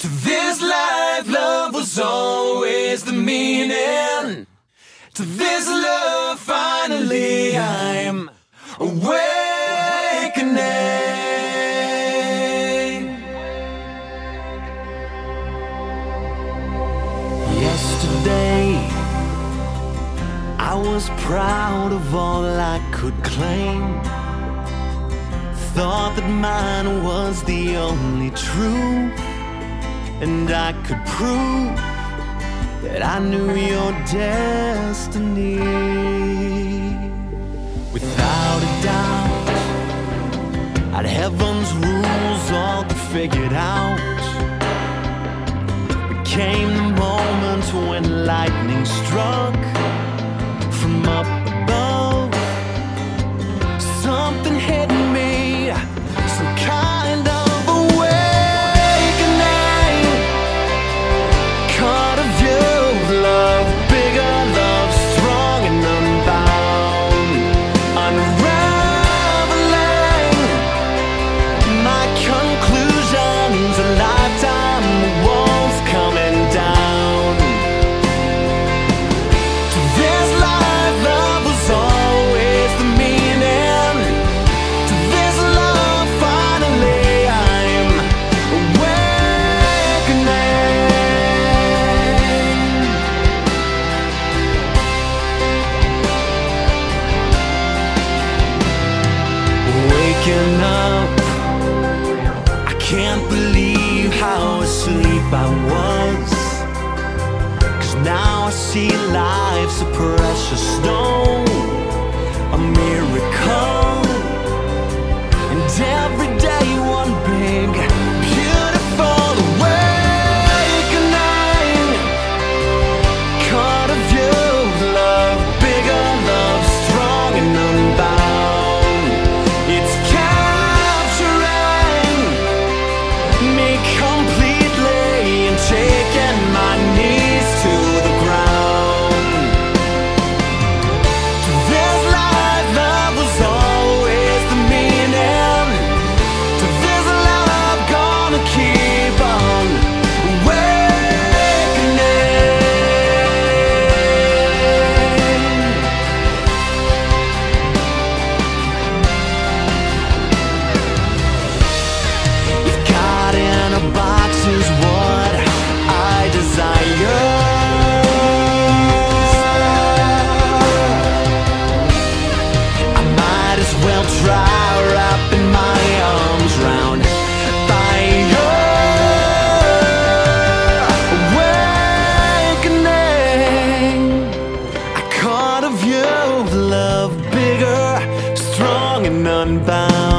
To this life, love was always the meaning. To this love, finally, I'm awakening. Yesterday, I was proud of all I could claim. Thought that mine was the only truth, and I could prove that I knew your destiny. Without a doubt, I'd heaven's rules all figured out. But came the moment when lightning struck can't believe how asleep I was. Cause now I see life's a precious stone. unbound.